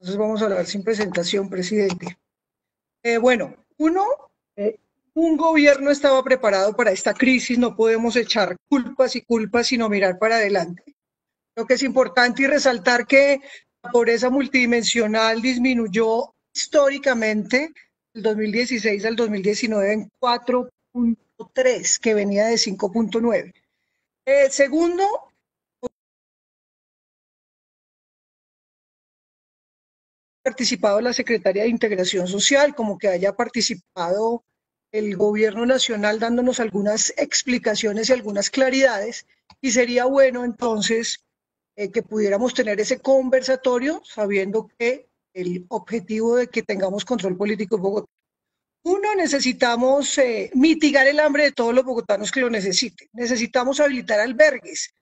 Entonces vamos a hablar sin presentación, presidente. Eh, bueno, uno, eh, un gobierno estaba preparado para esta crisis, no podemos echar culpas y culpas, sino mirar para adelante. Lo que es importante y resaltar que la pobreza multidimensional disminuyó históricamente del 2016 al 2019 en 4.3, que venía de 5.9. Eh, segundo, participado la Secretaría de Integración Social, como que haya participado el gobierno nacional dándonos algunas explicaciones y algunas claridades, y sería bueno entonces eh, que pudiéramos tener ese conversatorio sabiendo que el objetivo de que tengamos control político en Bogotá. Uno, necesitamos eh, mitigar el hambre de todos los bogotanos que lo necesiten. Necesitamos habilitar albergues.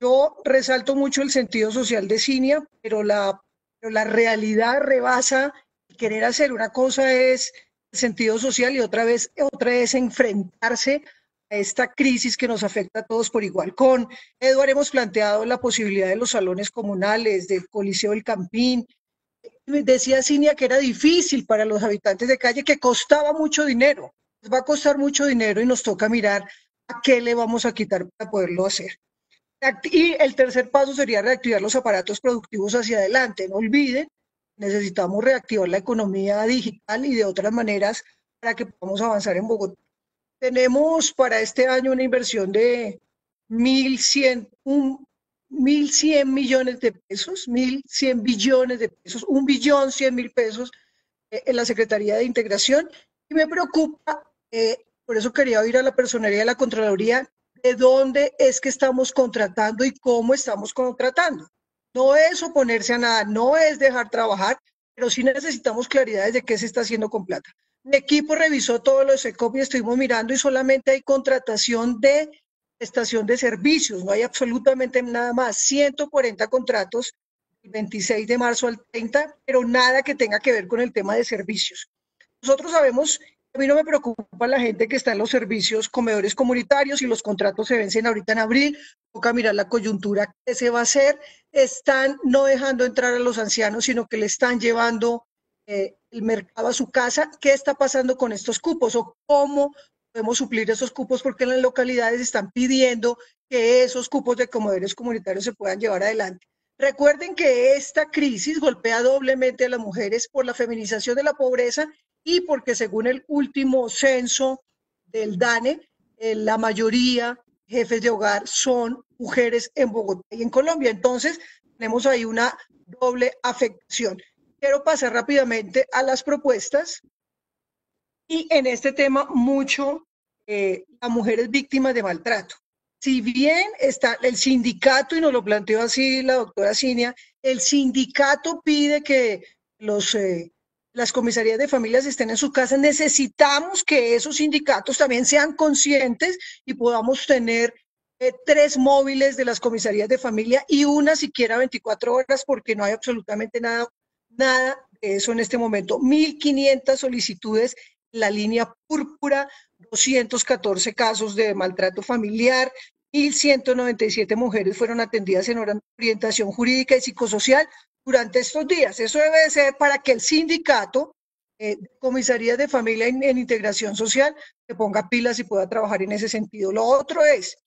Yo resalto mucho el sentido social de Cinia, pero la, pero la realidad rebasa querer hacer. Una cosa es sentido social y otra vez otra es enfrentarse a esta crisis que nos afecta a todos por igual. Con Eduardo hemos planteado la posibilidad de los salones comunales, del Coliseo del Campín, decía Cinia que era difícil para los habitantes de calle, que costaba mucho dinero. Va a costar mucho dinero y nos toca mirar a qué le vamos a quitar para poderlo hacer. Y el tercer paso sería reactivar los aparatos productivos hacia adelante. No olviden, necesitamos reactivar la economía digital y de otras maneras para que podamos avanzar en Bogotá. Tenemos para este año una inversión de 1.100, 1.100 millones de pesos, 1.100 billones de pesos, un billón 100 mil pesos eh, en la Secretaría de Integración. Y me preocupa, eh, por eso quería oír a la personería de la Contraloría, de dónde es que estamos contratando y cómo estamos contratando. No es oponerse a nada, no es dejar trabajar, pero sí necesitamos claridades de qué se está haciendo con plata. Mi equipo revisó todos los ECOP y estuvimos mirando y solamente hay contratación de estación de servicios, no hay absolutamente nada más, 140 contratos del 26 de marzo al 30, pero nada que tenga que ver con el tema de servicios. Nosotros sabemos, mí no me preocupa la gente que está en los servicios comedores comunitarios y los contratos se vencen ahorita en abril, toca mirar la coyuntura que se va a hacer, están no dejando entrar a los ancianos, sino que le están llevando eh, el mercado a su casa, ¿qué está pasando con estos cupos o cómo podemos suplir esos cupos porque las localidades están pidiendo que esos cupos de comedores comunitarios se puedan llevar adelante. Recuerden que esta crisis golpea doblemente a las mujeres por la feminización de la pobreza y porque según el último censo del DANE, eh, la mayoría jefes de hogar son mujeres en Bogotá y en Colombia. Entonces, tenemos ahí una doble afectación. Quiero pasar rápidamente a las propuestas y en este tema mucho eh, a mujeres víctimas de maltrato. Si bien está el sindicato, y nos lo planteó así la doctora Cinia, el sindicato pide que los, eh, las comisarías de familias estén en su casa, necesitamos que esos sindicatos también sean conscientes y podamos tener eh, tres móviles de las comisarías de familia y una siquiera 24 horas porque no hay absolutamente nada, nada de eso en este momento. 1.500 solicitudes la línea púrpura, 214 casos de maltrato familiar, 1.197 mujeres fueron atendidas en orientación jurídica y psicosocial durante estos días. Eso debe ser para que el sindicato, eh, comisaría de familia en, integración social, se ponga pilas y pueda trabajar en ese sentido. Lo otro es,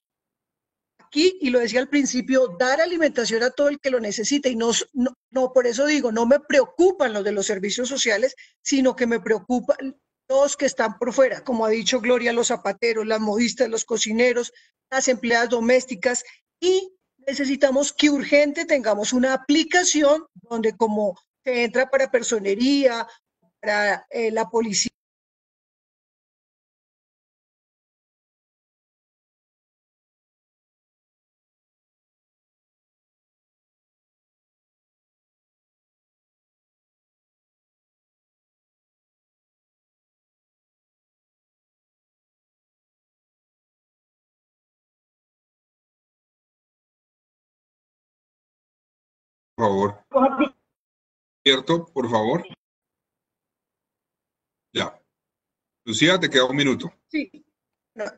aquí, y lo decía al principio, dar alimentación a todo el que lo necesite. Y no, no, no, por eso digo, no me preocupan los de los servicios sociales, sino que me preocupan los que están por fuera, como ha dicho Gloria, los zapateros, las modistas, los cocineros, las empleadas domésticas y necesitamos que urgente tengamos una aplicación donde como se entra para personería, para eh, la policía, favor. ¿Cierto? Por favor. Ya. Lucía, te queda un minuto. Sí.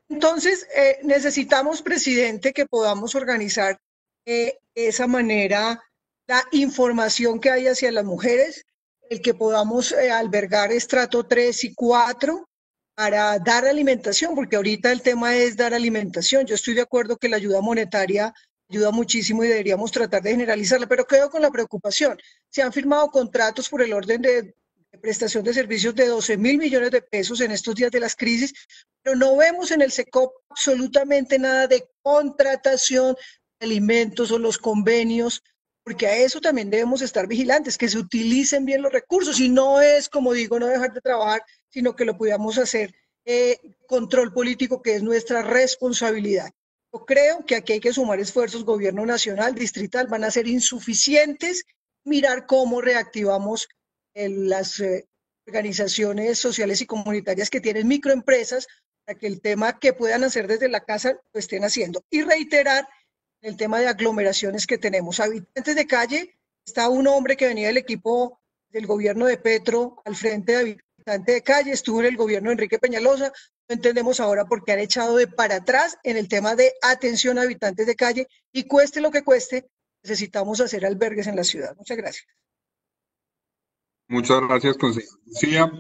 Entonces, eh, necesitamos, presidente, que podamos organizar eh, esa manera la información que hay hacia las mujeres, el que podamos eh, albergar estrato 3 y 4 para dar alimentación, porque ahorita el tema es dar alimentación. Yo estoy de acuerdo que la ayuda monetaria ayuda muchísimo y deberíamos tratar de generalizarla, pero quedo con la preocupación. Se han firmado contratos por el orden de, prestación de servicios de 12 mil millones de pesos en estos días de las crisis, pero no vemos en el SECOP absolutamente nada de contratación alimentos o los convenios, porque a eso también debemos estar vigilantes, que se utilicen bien los recursos y no es, como digo, no dejar de trabajar, sino que lo podamos hacer eh, control político, que es nuestra responsabilidad. Yo creo que aquí hay que sumar esfuerzos, gobierno nacional, distrital, van a ser insuficientes, mirar cómo reactivamos las eh, organizaciones sociales y comunitarias que tienen microempresas para que el tema que puedan hacer desde la casa lo estén haciendo. Y reiterar el tema de aglomeraciones que tenemos. Habitantes de calle, está un hombre que venía del equipo del gobierno de Petro al frente de habitantes de calle, estuvo en el gobierno de Enrique Peñalosa, entendemos ahora por qué han echado de para atrás en el tema de atención a habitantes de calle y cueste lo que cueste, necesitamos hacer albergues en la ciudad. Muchas gracias. Muchas gracias, consejera.